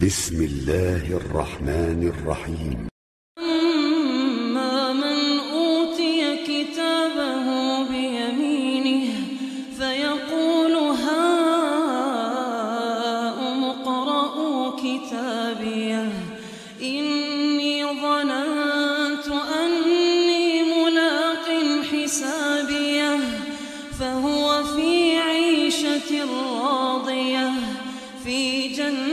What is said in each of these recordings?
بسم الله الرحمن الرحيم. أما من أوتي كتابه بيمينه فيقول هاؤم اقرءوا كتابيه إني ظننت أني ملاق حسابيه فهو في عيشة راضية في جنة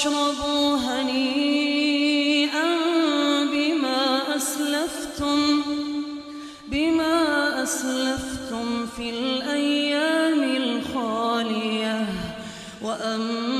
واشربوا هنيئا بما أسلفتم بما أسلفتم في الأيام الخالية. وأما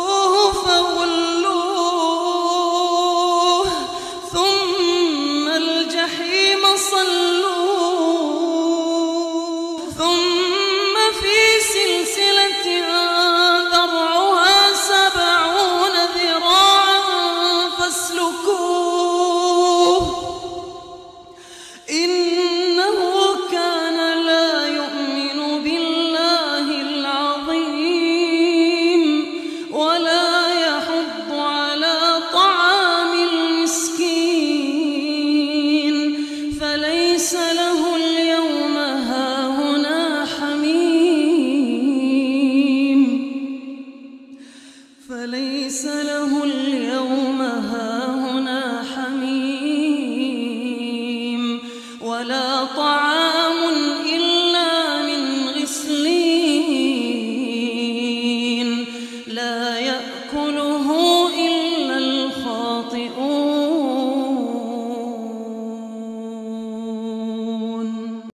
فليس له اليوم